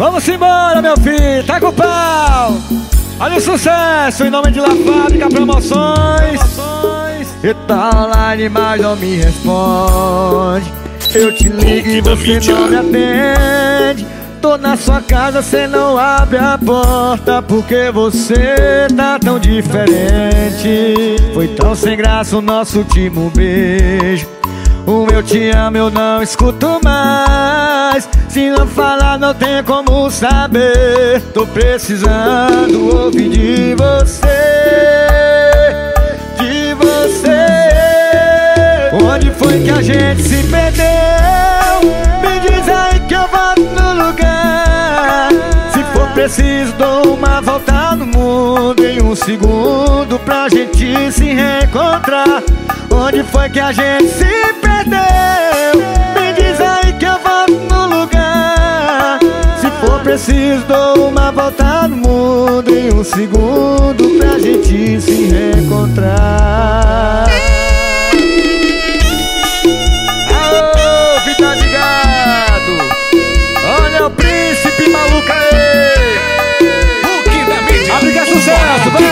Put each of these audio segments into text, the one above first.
Vamos embora, meu filho, tá com o pau. Olha o sucesso em nome de La Fábrica Promoções. E tá online, mas não me responde. Eu te ligo e você não me atende. Tô na sua casa, cê não abre a porta Porque você tá tão diferente Foi tão sem graça o nosso último beijo O eu te amo eu não escuto mais Se não falar não tem como saber Tô precisando ouvir de você De você Onde foi que a gente se perdeu? Me diz aí que eu volto no lugar Se for preciso dou uma volta no mundo Em um segundo pra gente se reencontrar Onde foi que a gente se perdeu? For preciso dou uma volta no mundo Em um segundo pra gente se reencontrar. Aô, vida de gado! Olha o príncipe maluco aí. Abre que é sucesso, vai.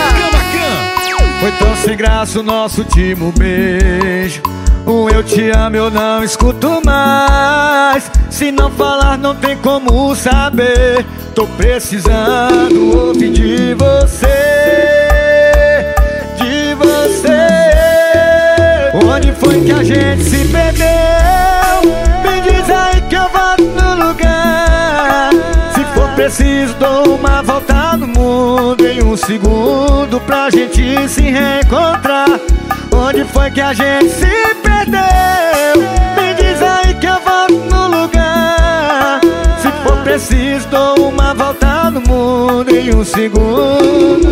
Foi tão sem graça o nosso último beijo Um eu te amo eu não escuto mais Se não falar não tem como saber Tô precisando ouvir de você De você Onde foi que a gente se perdeu? Me diz aí que eu volto no lugar Se for preciso dou uma volta no mundo Em um segundo pra gente se reencontrar Onde foi que a gente se perdeu? Me diz aí que eu volto no lugar. Se for preciso dou uma volta no mundo Em um segundo.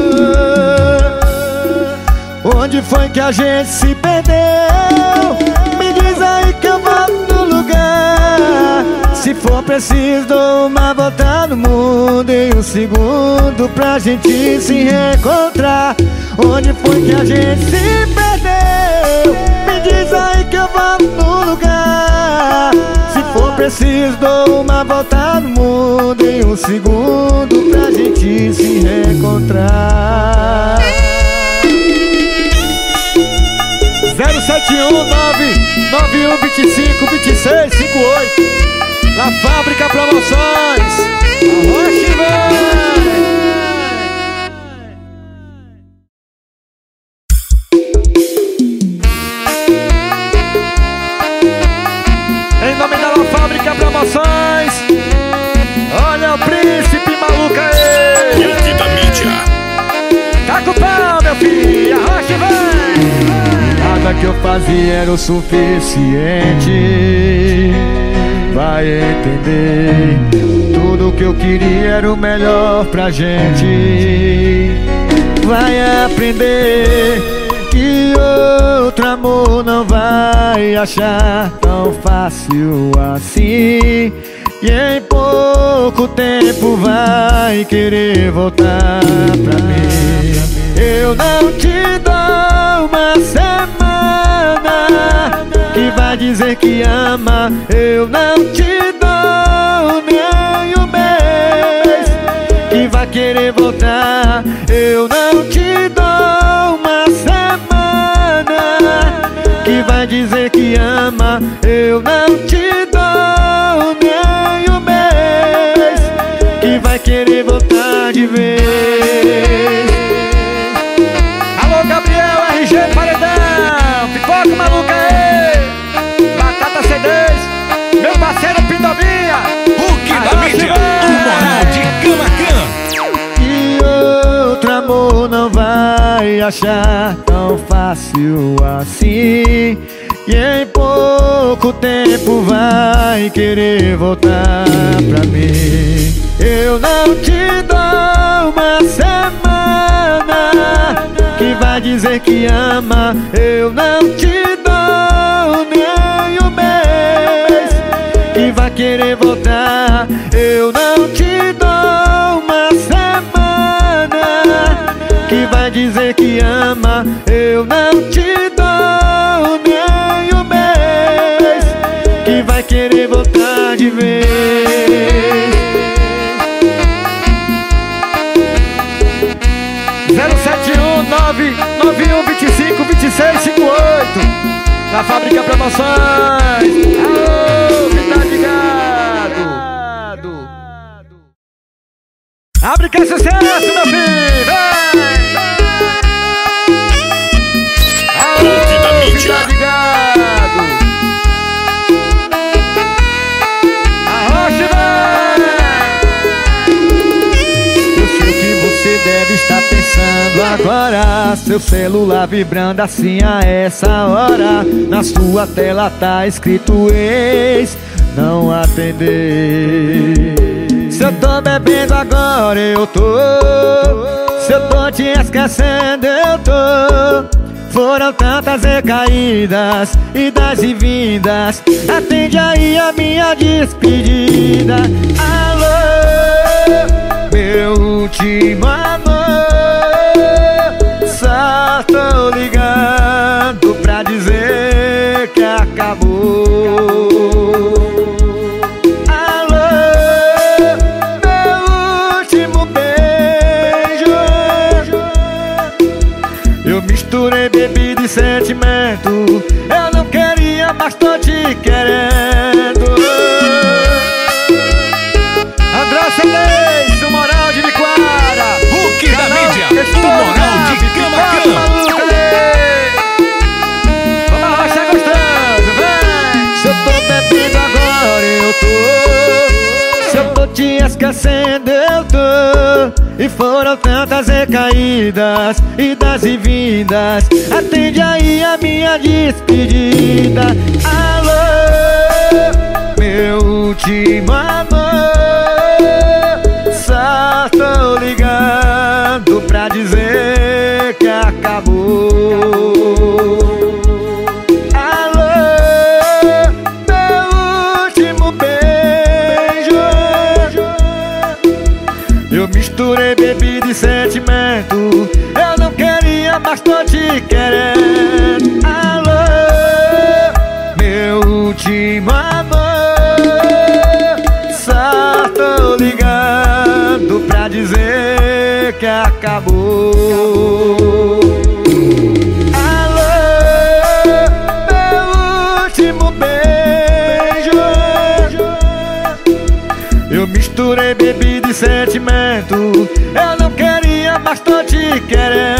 Onde foi que a gente se perdeu? Me diz aí que eu volto no lugar. Se for preciso dou uma volta no mundo Em um segundo pra gente se reencontrar Onde foi que a gente se perdeu? Diz aí que eu volto no lugar. Se for preciso dou uma volta no mundo Em um segundo pra gente se reencontrar. 071 25 26 58 Na Fábrica Promoções. Arrocha que eu fazia era o suficiente. Vai entender Tudo que eu queria era o melhor pra gente. Vai aprender Que outro amor não vai achar tão fácil assim. E em pouco tempo vai querer voltar pra mim. Eu não te dou uma semana dizer que ama Eu não te dou nem um mês. Que vai querer voltar Eu não te dou uma semana. Que vai dizer que ama Eu não te dou nem um mês. Que vai querer voltar de vez. Alô, Gabriel, RG Paredão Pipoca maluca achar tão fácil assim. E em pouco tempo vai querer voltar pra mim. Eu não te dou uma semana Que vai dizer que ama. Eu não te dou nem um mês Que vai querer voltar. Eu não te vai dizer que ama Eu não te dou nem um mês Que vai querer voltar de vez. Da Fábrica Promoções Aô, fica tá ligado? Abre que é sucesso, meu filho. Estar pensando agora? Seu celular vibrando assim a essa hora? Na sua tela tá escrito ex Não atender. Se eu tô bebendo agora eu tô. Se eu tô te esquecendo eu tô. Foram tantas recaídas, idas e vindas. Atende aí a minha despedida. Alô, meu último amor Tô ligando pra dizer que acabou. Alô, meu último beijo. Eu misturei bebida e sentimento. Eu não queria, mas tô te querendo esquecendo eu tô E foram tantas recaídas Idas e vindas. Atende aí a minha despedida. Alô, meu último amor. Só tô ligando pra dizer sentimento. Eu não queria, mas tô te querendo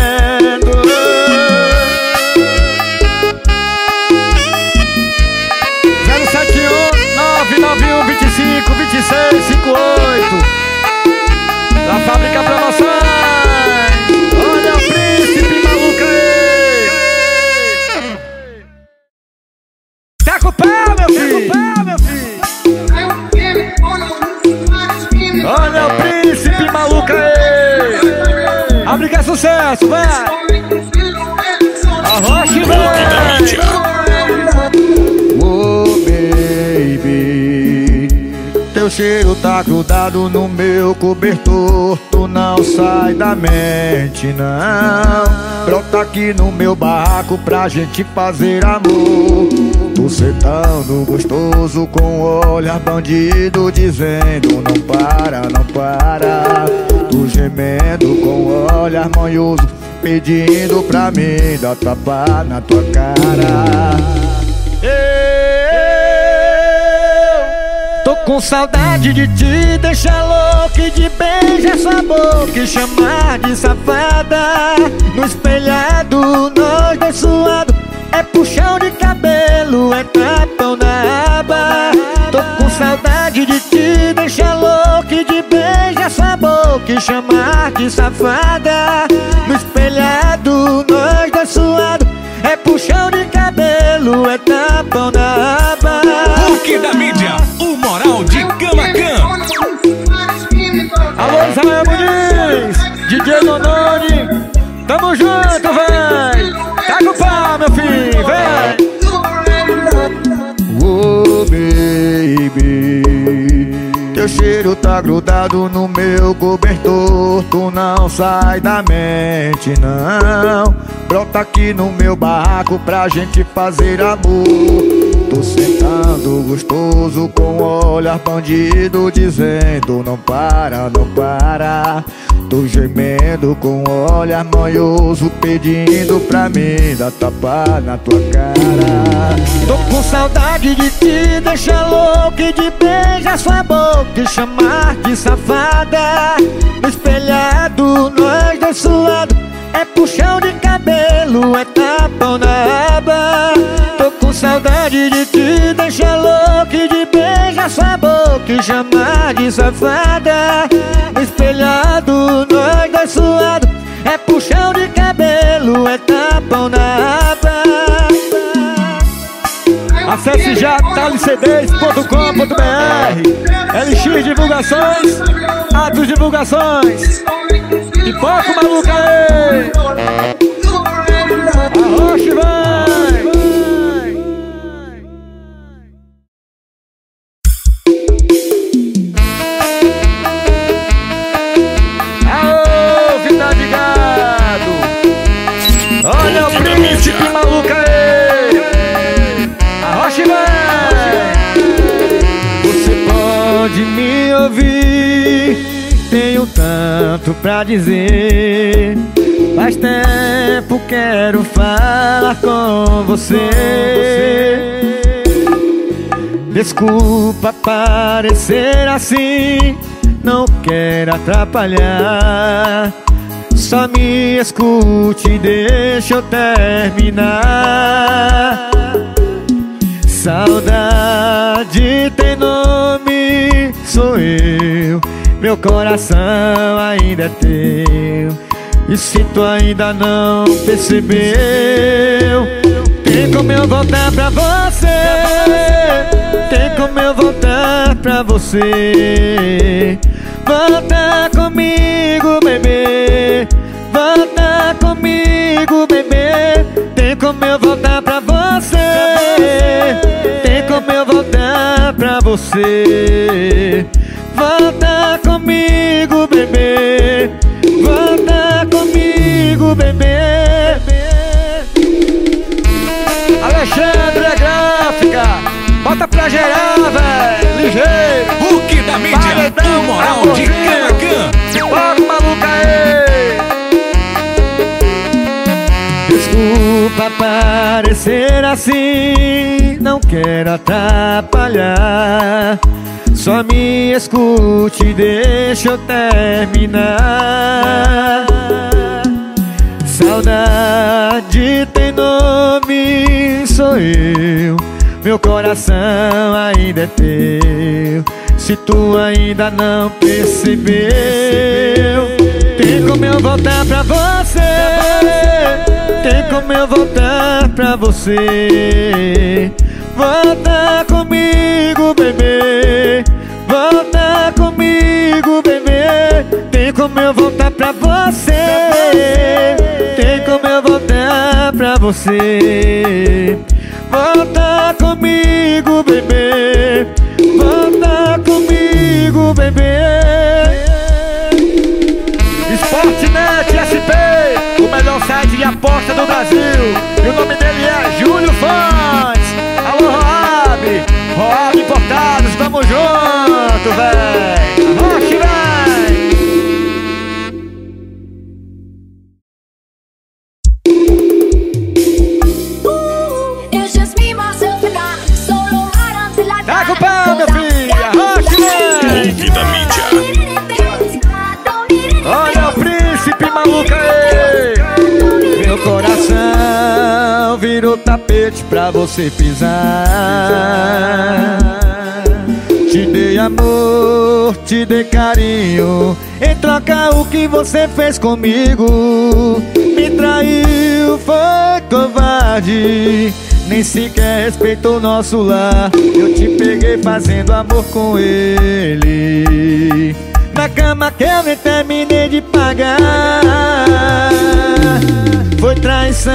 sucesso, vai. E da vai. Oh baby Teu cheiro tá grudado no meu cobertor. Tu não sai da mente não. Brota aqui no meu barraco pra gente fazer amor. Tu sentando gostoso com o olhar bandido Dizendo não para, não para Tu gemendo com olhar manhoso Pedindo pra mim dar tapa na tua cara. Eu Tô com saudade de te deixar louco e de beijar sua boca e chamar de safada. No espelhado, nós dois suado. É puxão de cabelo, é tapão na aba. Tô com saudade de te deixar louco e de beijar sua boca e chamar de safada. No espelhado, nós dois suado É puxão de cabelo, é tapão na aba. Hulk da mídia, baby, teu cheiro tá grudado no meu cobertor. Tu não sai da mente, não. Brota aqui no meu barraco pra gente fazer amor. Tô sentando gostoso com olhar bandido Dizendo não para, não para. Tô gemendo com olhar manhoso Pedindo pra mim dar tapa na tua cara. Tô com saudade de te deixar louco E de beijar sua boca e chamar de safada. No espelhado, nós dois É puxão de cabelo, é tapão na saudade de te deixar louco E de beijar sua boca e chamar de safada. Espelhado, nós dois suados É puxão de cabelo, é tapão na aba. Acesse já talicds.com.br LX Divulgações Atos Divulgações. E pouco maluca aí. Arrocha vai tanto pra dizer. Faz tempo quero falar com você. Desculpa parecer assim Não quero atrapalhar. Só me escute e deixa eu terminar. Saudade tem nome, sou eu Meu coração ainda é teu. E se tu ainda não percebeu Tem como eu voltar pra você. Tem como eu voltar pra você. Volta comigo, bebê. Volta comigo, bebê. Tem como eu voltar pra você. Tem como eu voltar pra você. Volta comigo, bebê. Volta comigo, bebê. Alexandre é Gráfica. Bota pra gerar, velho. Ligeiro. Hulk da mídia, Paredão, o moral de. Canacan. Bora, maluca aí. Desculpa parecer assim. Não quero atrapalhar Só me escute deixa eu terminar. Saudade tem nome, sou eu. Meu coração ainda é teu. Se tu ainda não percebeu Tem como eu voltar pra você. Tem como eu voltar pra você Volta comigo, bebê. Volta comigo, bebê. Tem como eu voltar pra você. Tem como eu voltar pra você. Volta comigo, bebê. Volta comigo, bebê. Sportnet SP O melhor site de aposta do Brasil. E o nome dele é Júlio Fãs Roab Importados, tamo junto, véi tapete pra você pisar. Te dei amor, te dei carinho. Em troca o que você fez comigo Me traiu, foi covarde. Nem sequer respeitou nosso lar. Eu te peguei fazendo amor com ele. Na cama que eu nem terminei de pagar Foi traição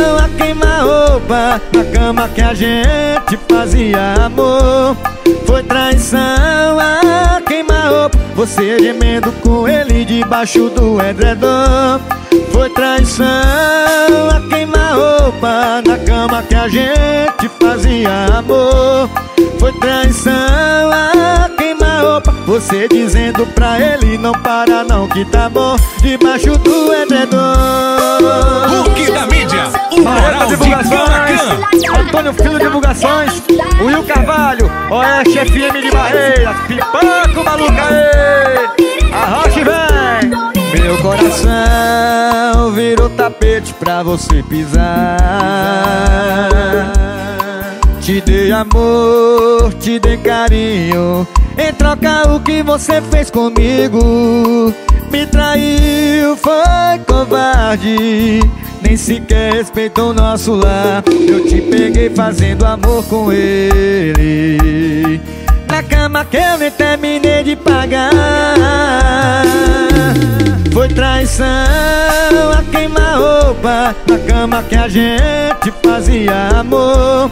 a queima-roupa Na cama que a gente fazia amor. Foi traição a queima-roupa Você gemendo com ele debaixo do edredom. Foi traição a queima queima-roupa Na cama que a gente fazia amor. Foi traição a Você dizendo pra ele não para não que tá bom. Debaixo do edredom. Hulk da mídia, o moral de Camacan. Antônio Filho Divulgações. Will Carvalho Oeste FM de Barreiras. Pipoco maluca Arrocha e vem Meu coração virou tapete pra você pisar Te dei amor, te dei carinho. Em troca o que você fez comigo Me traiu, foi covarde nem sequer respeitou nosso lar. Eu te peguei fazendo amor com ele. Na cama que eu nem terminei de pagar. Foi traição a queima-roupa. Na cama que a gente fazia amor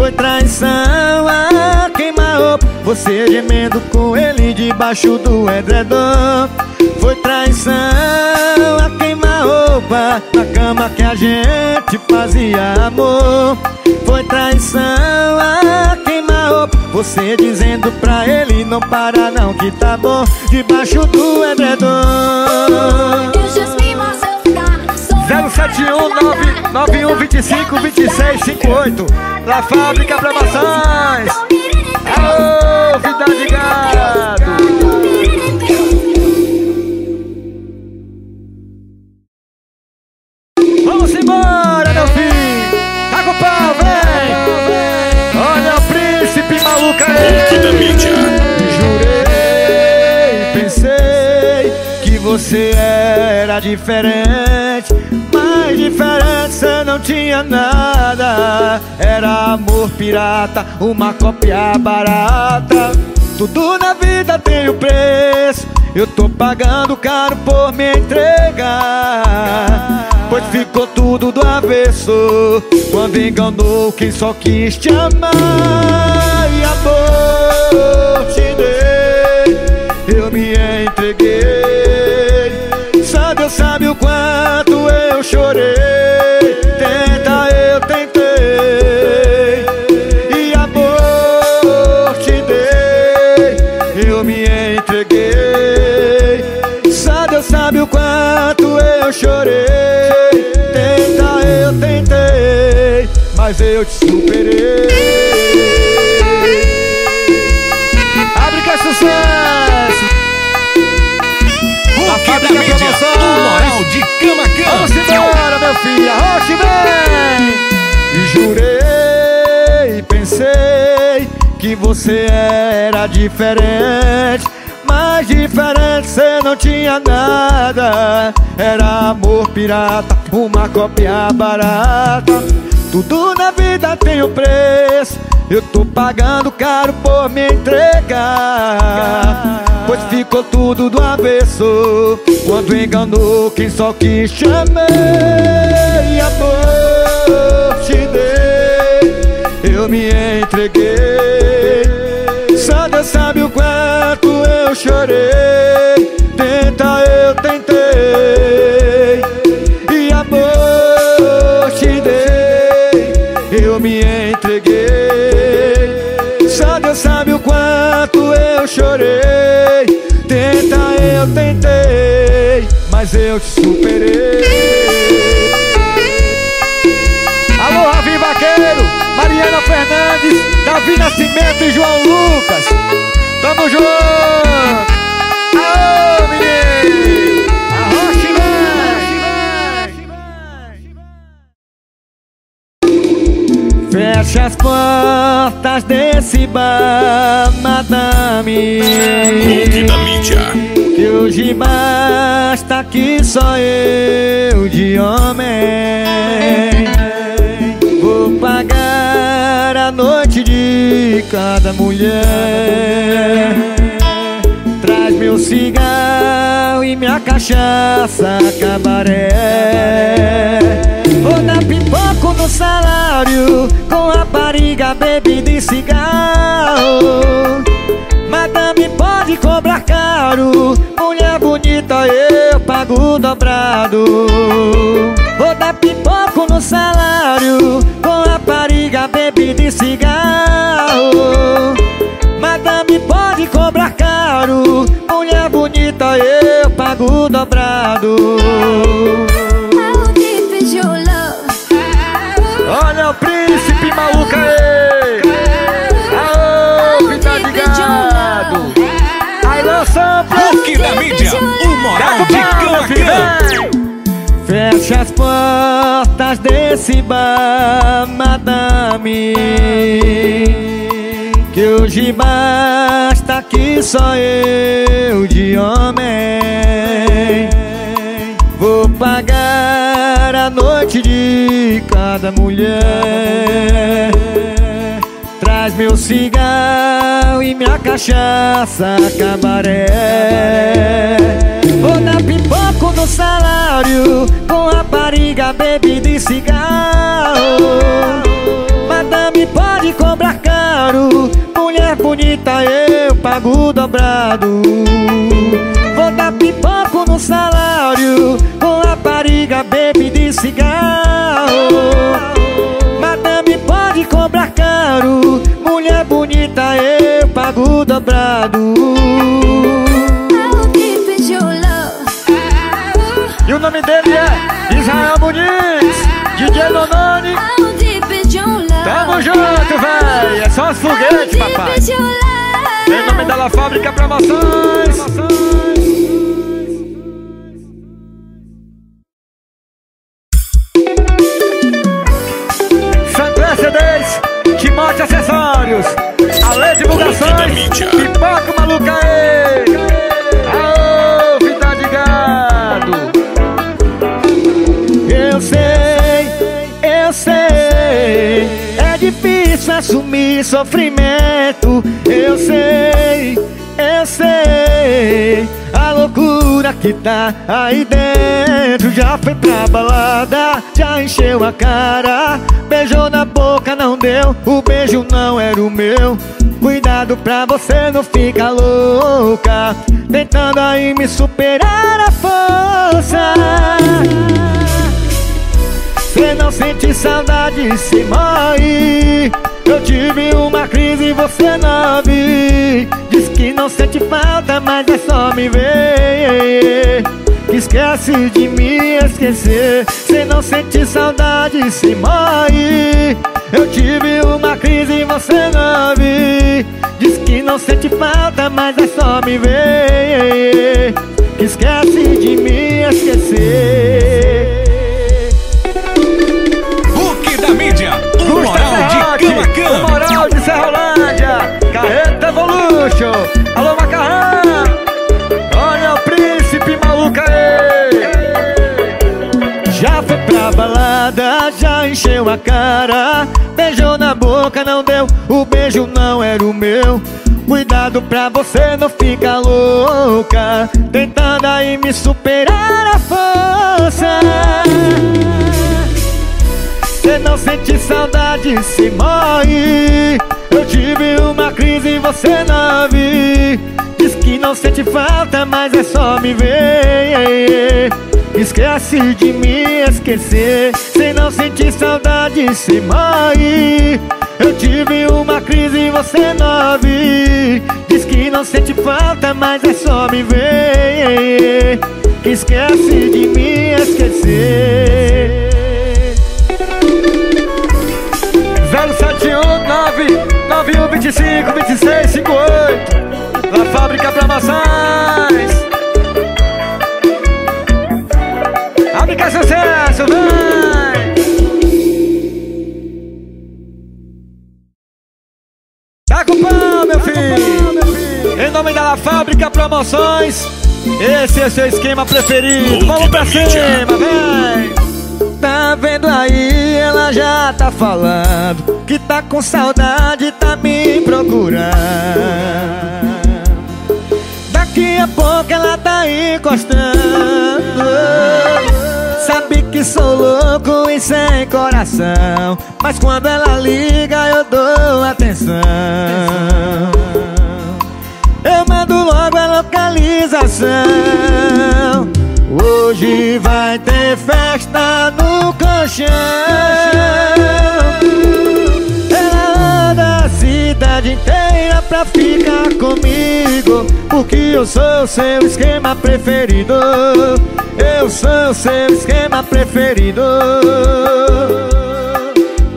Foi traição a queima-roupa Você gemendo com ele debaixo do edredom. Foi traição a queima-roupa Na cama que a gente fazia amor. Foi traição a queima-roupa Você dizendo pra ele não para não que tá bom Debaixo do edredom 719 9125 2658 La Fábrica Promoções Aô, vida de gado. Vamos embora, meu filho Tá com pau, vem. Olha o príncipe maluco aí da mídia. Jurei, pensei Que você era diferente. Cê não tinha nada. Era amor pirata, uma cópia barata. Tudo na vida tem o preço. Eu tô pagando caro por me entregar. Pois ficou tudo do avesso. Quando enganou quem só quis te amar eu te superei. Abre que é sucesso da Fábrica mídia, Promoções. o moral de Camacan. Vamos embora, meu filho, arrocha e vem E jurei, pensei que você era diferente. Mas diferente cê não tinha nada. Era amor pirata, uma cópia barata Tudo na vida tem um preço. Eu tô pagando caro por me entregar. Pois ficou tudo do avesso. Quando enganou quem só quis te amei Amor te dei Eu me entreguei. Só Deus sabe o quanto eu chorei. Tenta, eu tentei Eu me entreguei. Só Deus sabe o quanto eu chorei. Tenta, eu tentei Mas eu te superei. Alô, Ravi Vaqueiro Mariana Fernandes Davi Nascimento e João Lucas. Tamo junto. Aô, menino Fecha as portas desse bar, madame. Hulk da mídia. Que hoje basta aqui só eu de homem Vou pagar a noite de cada mulher. Traz meu cigarro e minha cachaça cabaré Vou dar pipoco no salário Com rapariga, bebida e cigarro. Madame pode cobrar caro Mulher bonita eu pago dobrado. Vou dar pipoco no salário Com rapariga, bebida e cigarro. Madame pode cobrar caro Mulher bonita eu pago dobrado. Is your Fecha as portas desse bar, madame. Que hoje basta aqui só eu de homem. Vou pagar a noite de cada mulher. Traz meu cigarro e minha cachaça cabaré. Vou dar pipoco no salário Com rapariga, bebida e cigarro. Madame pode cobrar caro Mulher bonita eu pago dobrado. Vou dar pipoco no salário dobrado? E o nome dele é Israel Muniz DJ love? Tamo junto, véi É só os How foguetes, papai? Em nome da La Fábrica Promoções Santo CDs Timote Acessórios Ale Divulgações. Pipoca Maluca aí Aô, vida de gado. Eu sei, eu sei. É difícil assumir sofrimento. Eu sei, eu sei. A loucura que tá aí dentro Já foi pra balada, já encheu a cara. Beijou na boca, não deu. O beijo não era o meu Cuidado pra você não ficar louca Tentando aí me superar a força. Cê não sente saudade, se morre. Eu tive uma crise e você não vi Diz que não sente falta, mas é só me ver. Que esquece de me esquecer. Cê não sente saudade, se morre Eu tive uma crise e você não vi Diz que não sente falta, mas é só me ver. Que esquece de me esquecer. Hulk da mídia, o Gusta moral de a O moral de Serrolândia. Carreta Evolution. Alô Macarrão já encheu a cara. Beijou na boca, não deu. O beijo não era o meu. Cuidado pra você não ficar louca. Tentando aí me superar a força. Cê não sente saudade, se morre. Eu tive uma crise e você não vi Diz que não sente falta, mas é só me ver Esquece de me esquecer Cê não sente saudade, se morre Eu tive uma crise e você não vi. Diz que não sente falta, mas é só me ver. Esquece de me esquecer. 071 9125 2658 La Fábrica Fábrica é Sucesso, vem! Tá com pau, meu filho! Em nome da Fábrica Promoções Esse é o seu esquema preferido Vamos pra cima, vem! Tá vendo aí, ela já tá falando Que tá com saudade, tá me procurando Daqui a pouco ela tá encostando Sabe que sou louco e sem coração Mas quando ela liga eu dou atenção. Eu mando logo a localização. Hoje vai ter festa no a cidade inteira pra ficar comigo. Porque eu sou seu esquema preferido. Eu sou seu esquema preferido.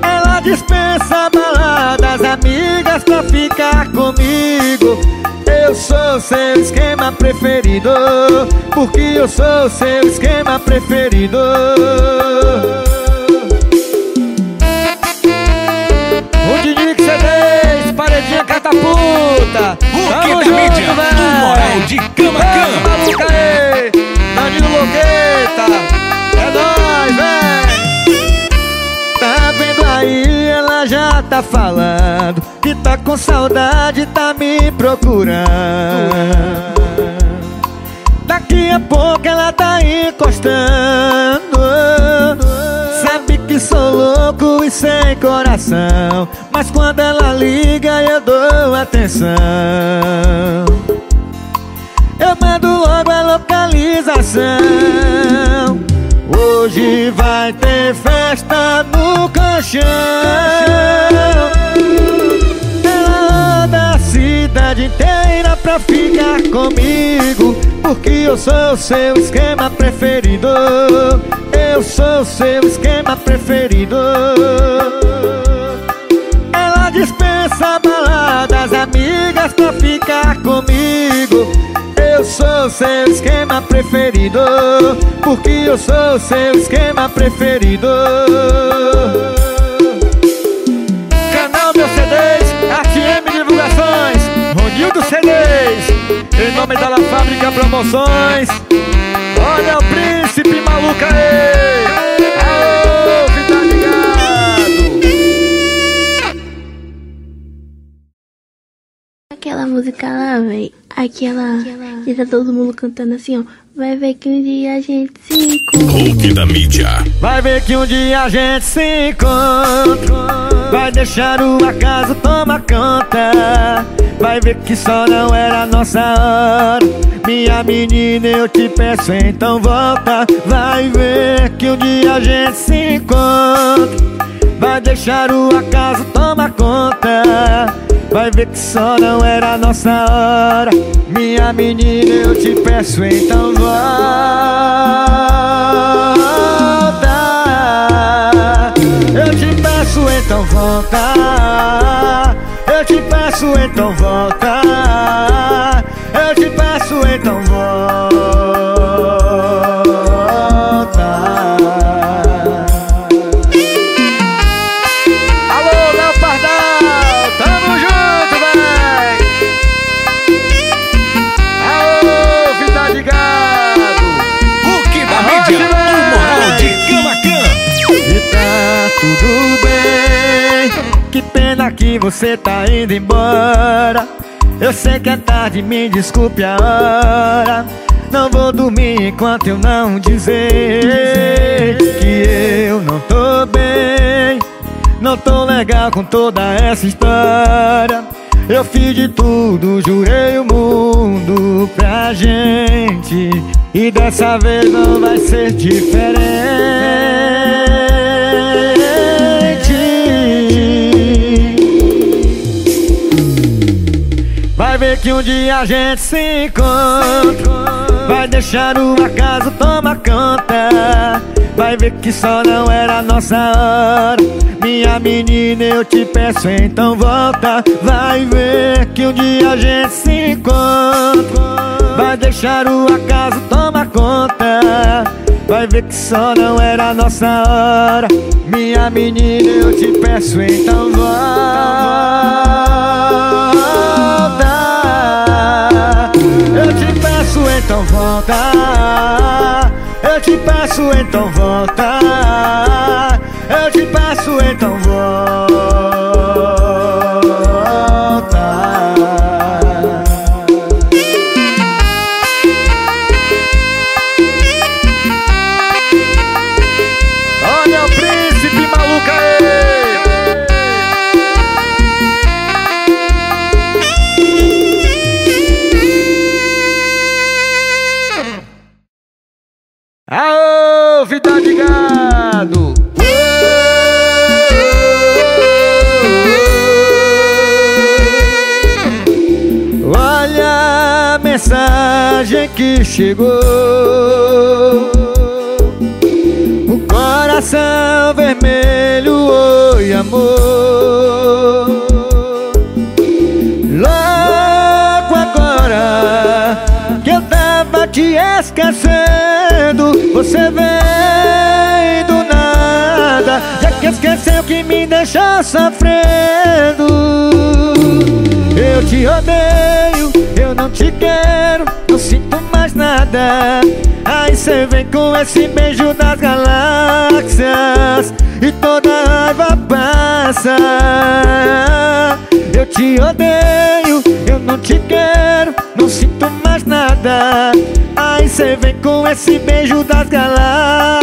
Ela dispensa baladas amigas pra ficar comigo. Eu sou seu esquema preferido. Porque eu sou seu esquema preferido catapulta Hulk da mídia, o moral de cama Vamos, cama. maluca aí! Danilo Loqueta É nóis, vem Tá vendo aí, ela já tá falando Que tá com saudade, tá me procurando. Daqui a pouco ela tá encostando sem coração Mas quando ela liga eu dou atenção. Eu mando logo a localização. Hoje vai ter festa no caixão. Anda a cidade inteira pra ficar comigo Porque eu sou seu esquema preferido Eu sou seu esquema preferido. Ela dispensa baladas amigas pra ficar comigo. Eu sou seu esquema preferido Porque eu sou seu esquema preferido. Canal Meu CDs, FM Divulgações Ronildo CDs Em nome da La Fábrica Promoções. Olha o príncipe maluco aí Aô, fica ligado Aquela música lá, véi. Aquela que tá todo mundo cantando assim, ó. Vai ver que um dia a gente se encontra. Hulk da mídia. Vai ver que um dia a gente se encontra Vai deixar o acaso tomar conta Vai ver que só não era nossa. Hora Minha menina, eu te peço, então volta. Vai ver que um dia a gente se encontra. Vai deixar o acaso tomar conta. Vai ver que só não era nossa. Hora Minha menina, eu te peço, então volta então volta você tá indo embora. Eu sei que é tarde, me desculpe a hora. Não vou dormir enquanto eu não dizer Que eu não tô bem. Não tô legal com toda essa história. Eu fiz de tudo, jurei o mundo pra gente. E dessa vez não vai ser diferente Vai ver que um dia a gente se encontra. Vai deixar o acaso tomar conta. Vai ver que só não era nossa hora. Minha menina, eu te peço, então volta. Vai ver que um dia a gente se encontra. Vai deixar o acaso tomar conta Vai ver que só não era a nossa hora. Minha menina, eu te peço, então volta. Eu te peço, então volta. Eu te peço, então volta Aí cê vem com esse beijo das galáxias E toda raiva passa. Eu te odeio, eu não te quero Não sinto mais nada. Aí cê vem com esse beijo das galáxias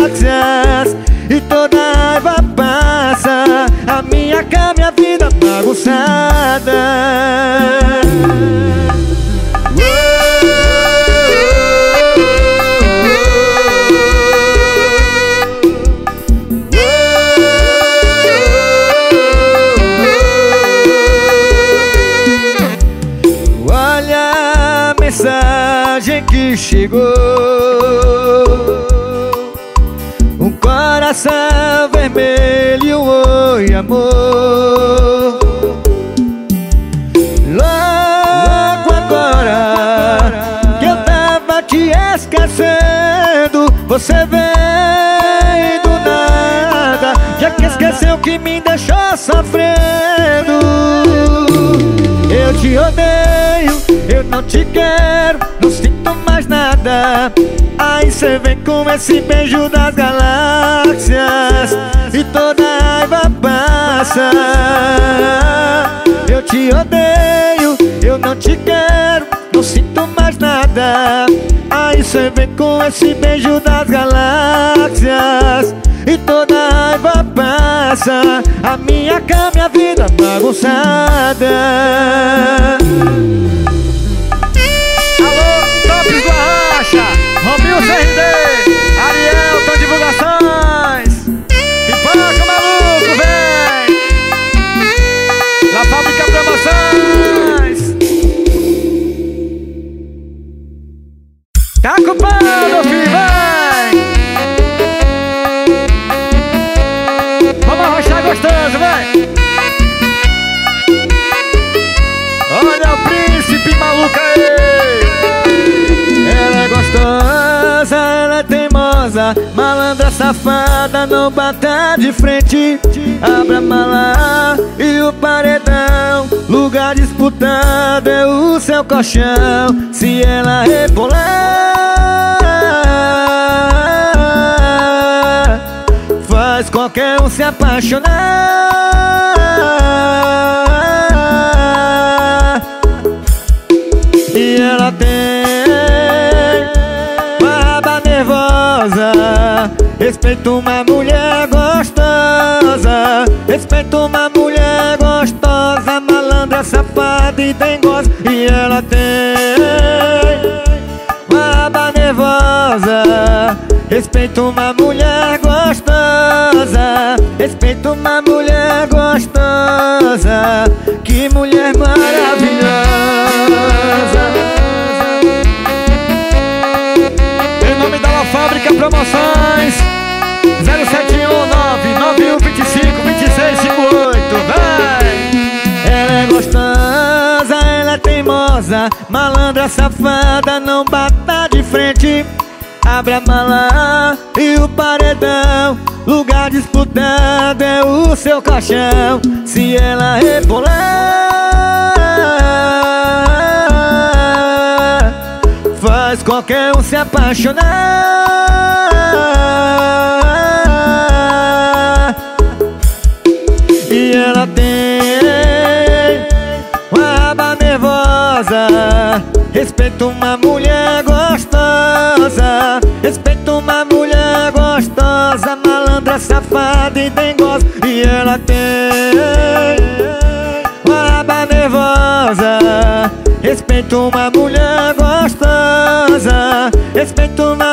que me deixou sofrendo. Eu te odeio, eu não te quero Não sinto mais nada. Aí cê vem com esse beijo das galáxias E toda raiva passa. Eu te odeio, eu não te quero Não sinto mais nada. Aí cê vem com esse beijo das galáxias E toda raiva passa A minha cama a vida bagunçada príncipe maluco aí! Ela é gostosa, ela é teimosa Malandra safada, não bata de frente. Abra a mala e o paredão Lugar disputado é o seu colchão. Se ela rebolar Faz qualquer um se apaixonar ela tem. Barba nervosa Respeito uma mulher gostosa Respeito uma mulher gostosa Malandra, safada e dengosa E ela tem. Barba nervosa Respeito uma mulher gostosa Respeito uma mulher gostosa Que mulher maravilhosa Promoções. 0719 9125 2658 Vai! Ela é gostosa, ela é teimosa Malandra safada, não bata de frente. Abre a mala e o paredão Lugar disputado é o seu caixão. Se ela rebolar qualquer um se apaixonar. E ela tem uma aba nervosa. Respeito uma mulher gostosa. Respeito uma mulher gostosa Malandra, safada e dengosa E ela tem uma aba nervosa. Respeito uma mulher gostosa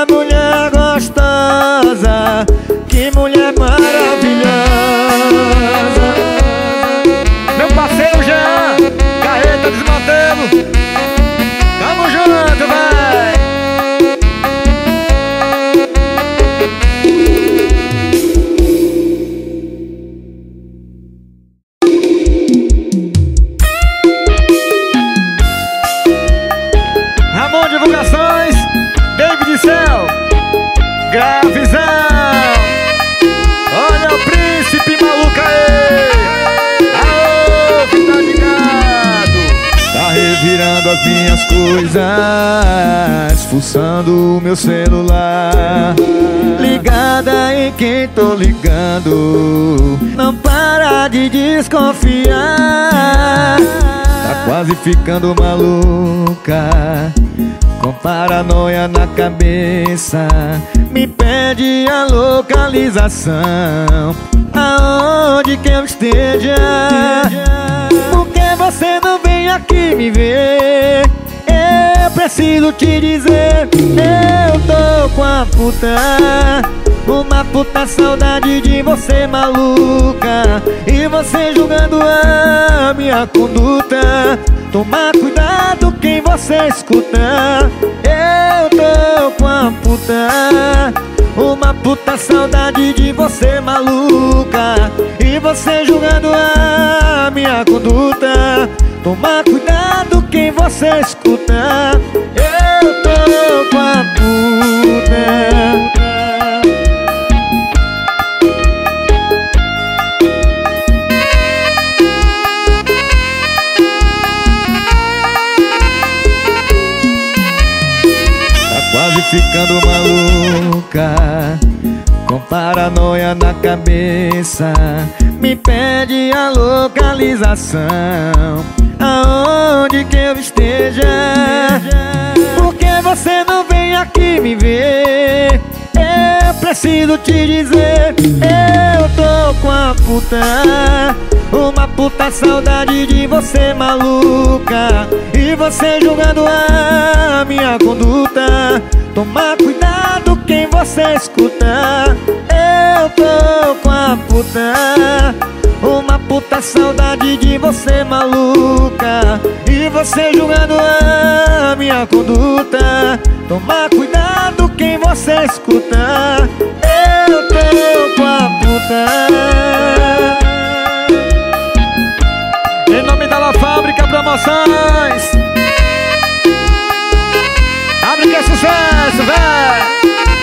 Fuçando o meu celular. Ligada em quem tô ligando. Não para de desconfiar. Tá quase ficando maluca. Com paranoia na cabeça. Me pede a localização. Aonde que eu esteja. Por que você não vem aqui me ver? Eu preciso te dizer Eu tô com a puta. Uma puta saudade de você maluca. E você julgando a minha conduta. Toma cuidado quem você escuta. Eu tô com a puta. Uma puta saudade de você maluca E você julgando a minha conduta. Toma cuidado quem você escuta. Eu tô com a puta. Tá quase ficando maluca paranoia na cabeça. Me pede a localização. Aonde que eu esteja. Por que você não vem aqui me ver? Eu preciso te dizer Eu tô com a puta. Uma puta saudade de você maluca. E você julgando a minha conduta. Toma cuidado quem você escuta? Eu tô com a puta. Uma puta saudade de você maluca. E você julgando a minha conduta. Toma cuidado quem você escuta. Eu tô com a puta. Em nome da La Fábrica Promoções. Abre que é sucesso, véi!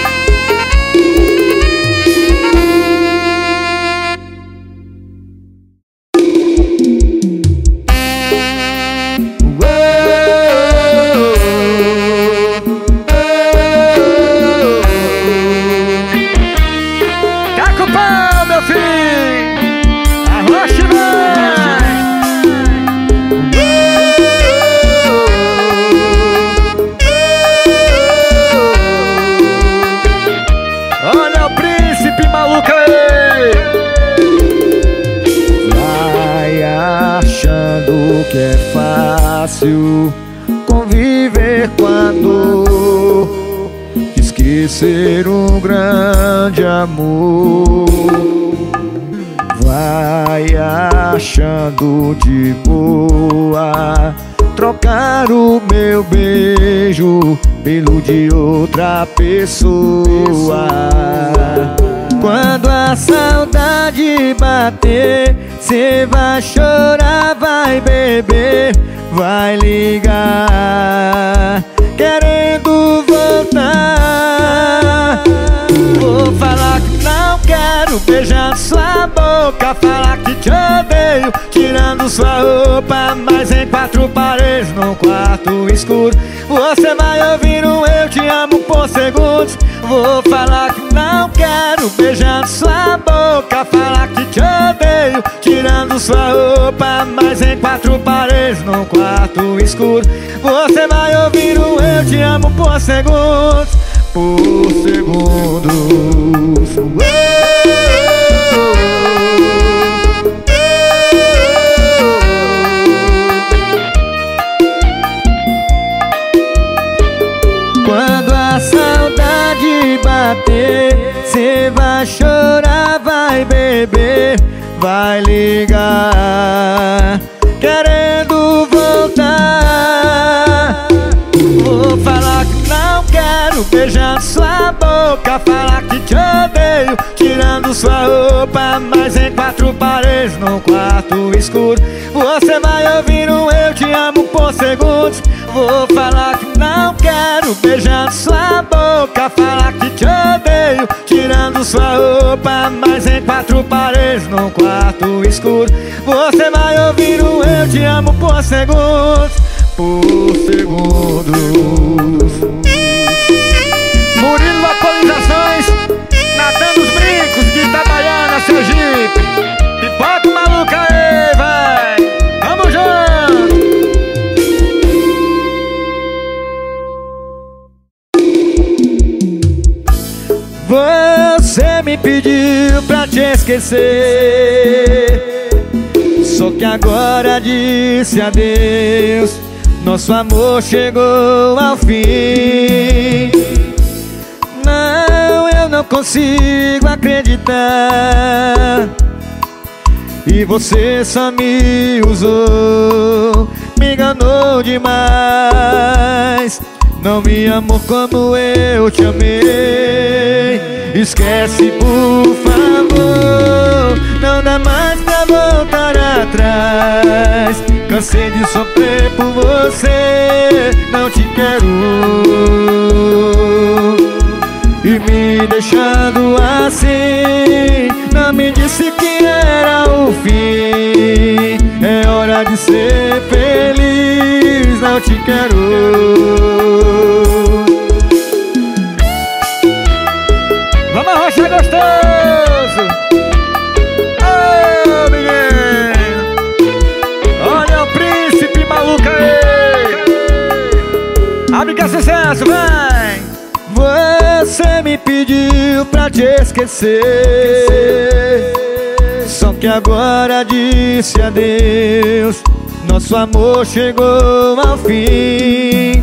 De boa trocar o meu beijo pelo de outra pessoa. Quando a saudade bater, cê vai chorar, vai beber, vai ligar, querendo voltar. Vou falar quero beijar sua boca Falar que te odeio, tirando sua roupa Mas em quatro paredes, num quarto escuro. Você vai ouvir um eu te amo por segundos. Vou falar que não quero beijar sua boca Falar que te odeio, tirando sua roupa Mas em quatro paredes, num quarto escuro. Você vai ouvir um eu te amo por segundos. Por segundos. Quando vai chorar, vai beber, vai ligar, querendo voltar. Vou falar que não quero beijar sua boca Falar que te odeio, tirando sua roupa Mas em quatro paredes, num quarto escuro. Você vai ouvir um eu te amo por segundos. Vou falar que não quero beijar sua boca Falar que te paredes, num quarto escuro Você vai ouvir um eu te amo por segundos por segundos. Murilo Atualizações, Natan dos Brincos de Itabaiana, Sergipe. Pipoca maluca aí, vai! Vamos junto! Você me pediu te esquecer. Só que agora disse adeus. Nosso amor chegou ao fim. Não, eu não consigo acreditar. E você só me usou Me enganou demais. Não me amou como eu te amei. Esquece por favor Não dá mais pra voltar atrás. Cansei de sofrer por você Não te quero. E me deixando assim Não me disse que era o fim. É hora de ser feliz Não te quero Sucesso, vem! Você me pediu pra te esquecer. Só que agora disse adeus. Nosso amor chegou ao fim.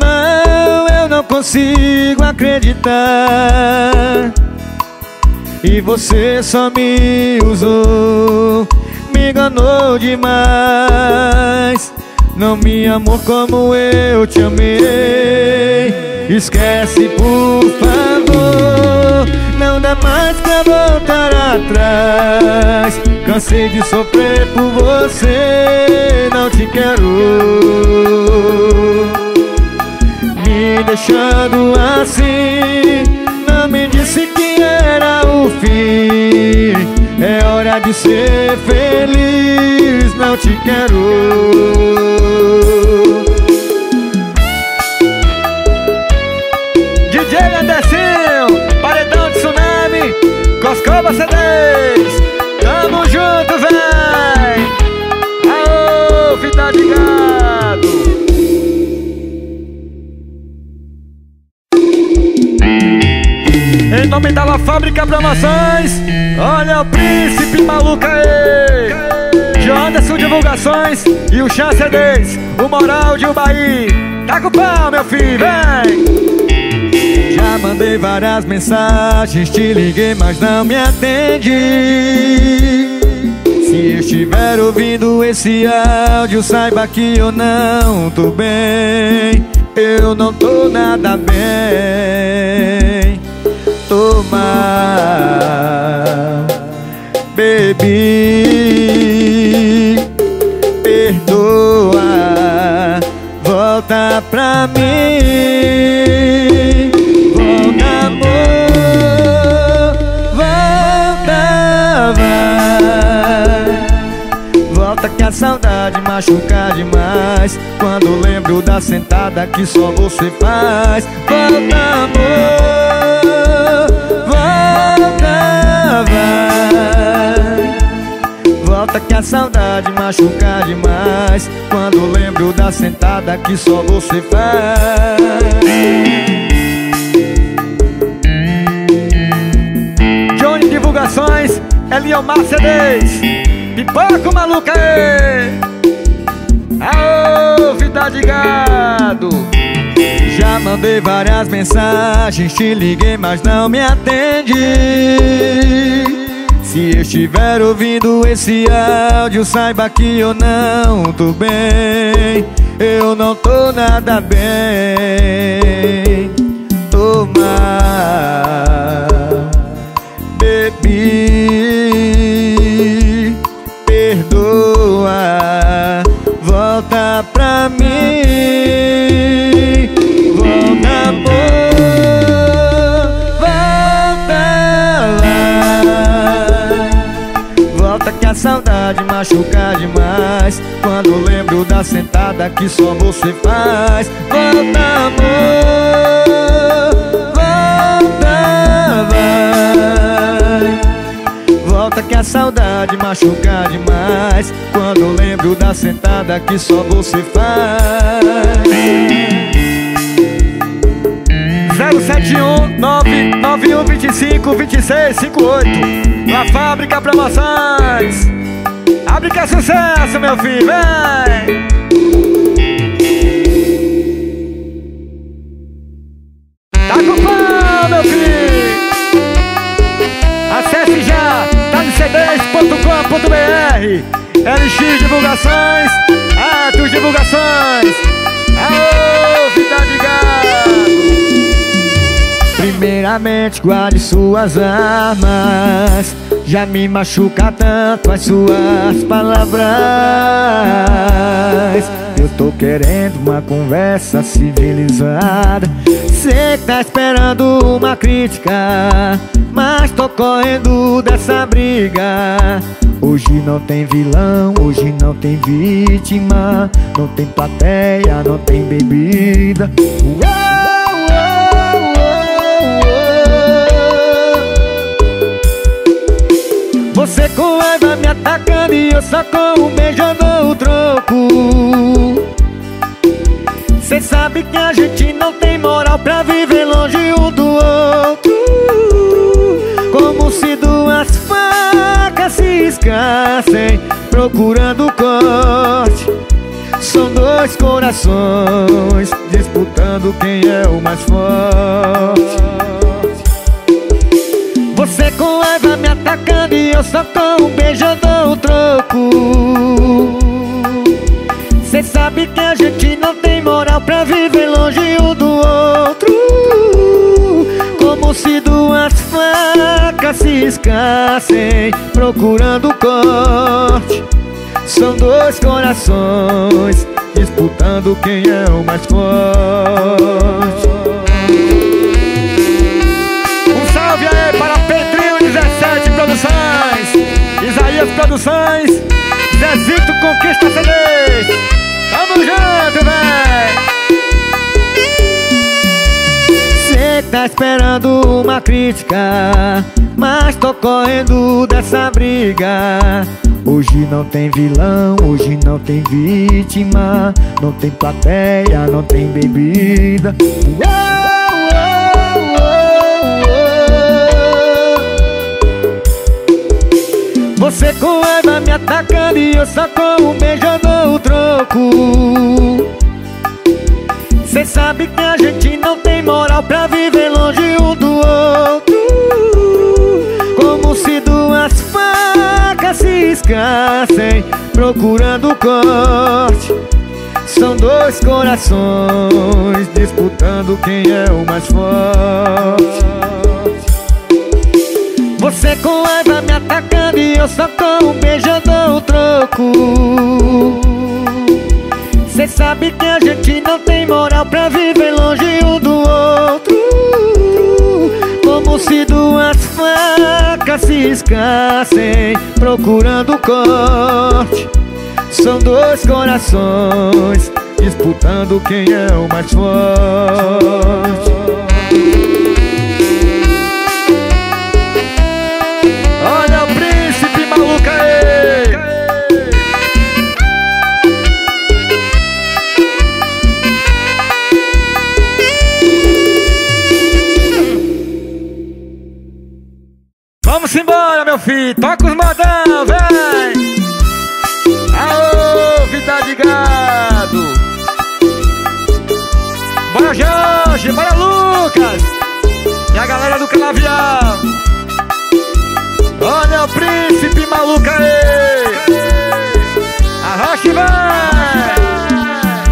Não, eu não consigo acreditar. E você só me usou Me enganou demais Não me amou como eu te amei. Esquece por favor. Não dá mais pra voltar atrás. Cansei de sofrer por você. Não te quero. Me deixando assim. Não me disse que era o fim É hora de ser feliz Não te quero. DJ Andercinho Paredão de Tsunami Coscova CDs nome da Fábrica Promoções Olha o príncipe maluco aí Jonderson Divulgações E o Chá CDs O Moral de Ubaí. Tá com pau, meu filho, vem! Já mandei várias mensagens Te liguei, mas não me atende Se estiver ouvindo esse áudio Saiba que eu não tô bem. Eu não tô nada bem Bebi Perdoa Volta pra mim. Volta amor Volta vai. Volta que a saudade machuca demais. Quando lembro da sentada que só você faz. Volta amor Volta que a saudade machuca demais. Quando lembro da sentada que só você faz. Johnny Divulgações, Eliomar CDs Pipoca maluca aí Aô, vida de gado. Já mandei várias mensagens Te liguei, mas não me atende Se estiver ouvindo esse áudio Saiba que eu não tô bem. Eu não tô nada bem. Tô mal saudade machuca demais. Quando lembro da da sentada que só você faz. Volta amor, volta vai. Volta que a saudade machuca demais. Quando lembro da sentada que só você faz. 071 991 25 26 58 La Fábrica Promoções Abre que é sucesso, meu filho, vem! Tá com pau, meu filho! Acesse já wcds.com.br LX Divulgações, Atos Divulgações Aô, vida de gado! Primeiramente guarde suas armas. Já me machuca tanto as suas palavras. Eu tô querendo uma conversa civilizada. Cê tá esperando uma crítica Mas tô correndo dessa briga. Hoje não tem vilão, hoje não tem vítima. Não tem plateia, não tem bebida. Uou! Você com raiva me atacando e eu só com um beijo dou o troco. Cê sabe que a gente não tem moral pra viver longe um do outro. Como se duas facas se escassem procurando corte. São dois corações disputando quem é o mais forte atacando e eu só com um beijo dou o troco Cê sabe que a gente não tem moral pra viver longe um do outro. Como se duas facas se escassem procurando corte. São dois corações disputando quem é o mais forte Produções Isaías Produções Zezito Conquista CDs Tamo junto, véi. Cê tá esperando uma crítica Mas tô correndo dessa briga. Hoje não tem vilão, hoje não tem vítima. Não tem plateia, não tem bebida. Uou, Você com raiva me atacando e eu só com beijo dou o troco. Cê sabe que a gente não tem moral pra viver longe um do outro. Como se duas facas se escassem procurando corte. São dois corações disputando quem é o mais forte Você com raiva me atacando e eu só com beijo dou o troco. Cê sabe que a gente não tem moral pra viver longe um do outro. Como se duas facas se escassem procurando corte. São dois corações disputando quem é o mais forte Toca os modão, vem. Aô, vida de gado. Bora, Jorge. Bora, Lucas. E a galera do Canavial. Olha o príncipe maluco aí. Arrocha e vai.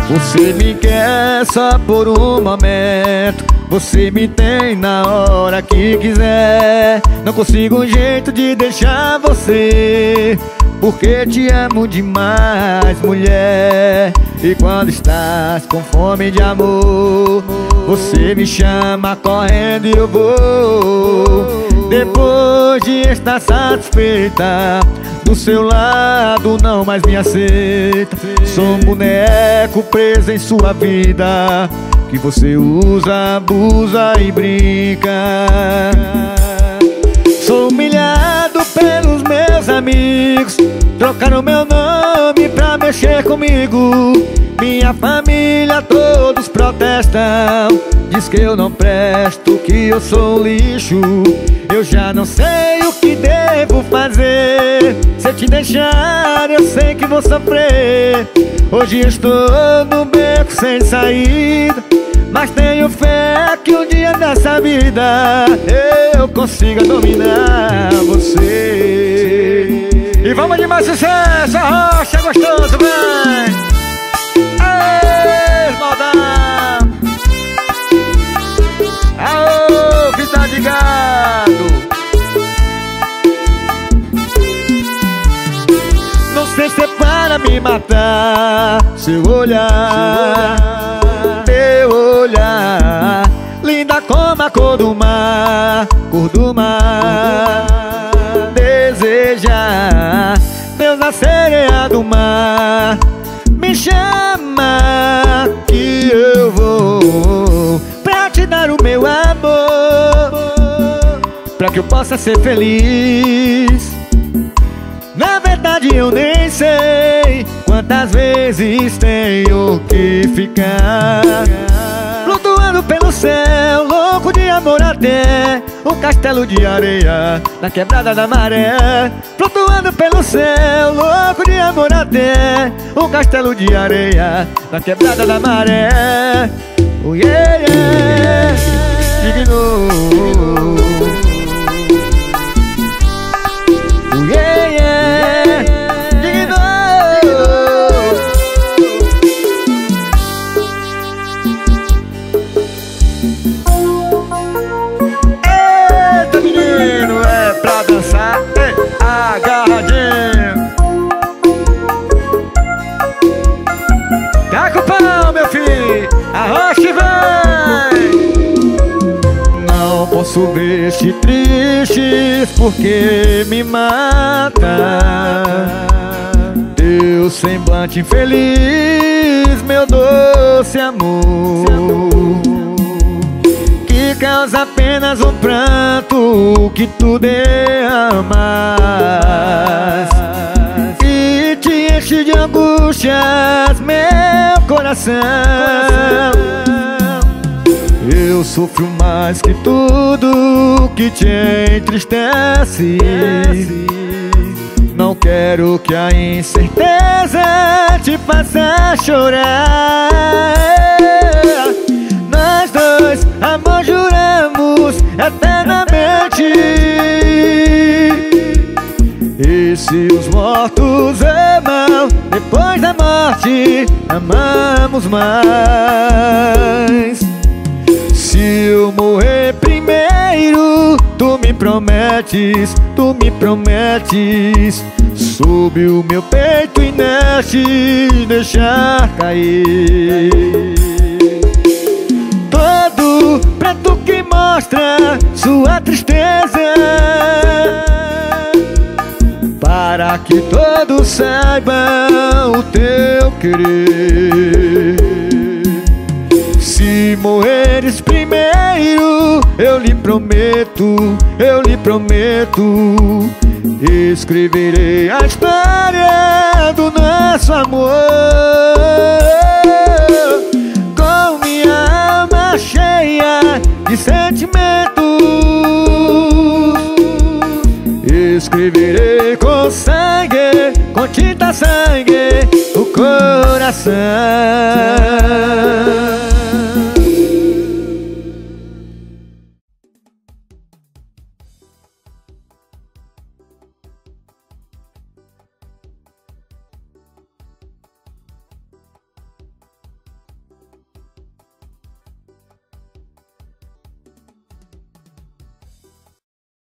Você me quer só por um momento. Você me tem na hora que quiser. Não consigo um jeito de deixar você Porque te amo demais, mulher. E quando estás com fome de amor Você me chama correndo e eu vou Depois de estar satisfeita Do seu lado não mais me aceita. Sou um boneco preso em sua vida Que você usa, abusa e brinca. Sou amigos Trocaram meu nome pra mexer comigo. Minha família todos protestam Diz que eu não presto, que eu sou lixo. Eu já não sei o que devo fazer. Se eu te deixar eu sei que vou sofrer. Hoje estou no beco sem saída Mas tenho fé que um dia dessa vida Eu consiga dominar você E vamos de mais sucesso, a rocha gostoso, vem! Ei, maldão! Aô, vida de gado Não sei se é para me matar Seu olhar olhar. Linda como a cor do mar Cor do mar. Desejar Deus na sereia do mar. Me chama que eu vou Pra te dar o meu amor. Pra que eu possa ser feliz. Na verdade eu nem sei Quantas vezes tenho que ficar Flutuando pelo céu, louco de amor até Um castelo de areia, na quebrada da maré. Flutuando pelo céu, louco de amor até Um castelo de areia, na quebrada da maré. Oh yeah, yeah, Não posso ver-te triste porque me mata Teu semblante infeliz, meu doce amor que causa apenas um pranto que tu derramas e te enche de angústias meu coração. Eu sofro mais que tudo que te entristece. Não quero que a incerteza te faça chorar. Nós dois, amor, juramos eternamente. E se os mortos amam, depois da morte, amamos mais. Se eu morrer primeiro, tu me prometes, tu me prometes. Sob o meu peito inerte, deixar cair. Todo preto que mostra sua tristeza. Para que todos saibam o teu querer se morreres primeiro, eu lhe prometo, eu lhe prometo Escreverei a história do nosso amor. Com minha alma cheia de sentimentos Escreverei com sangue, com tinta sangue, o coração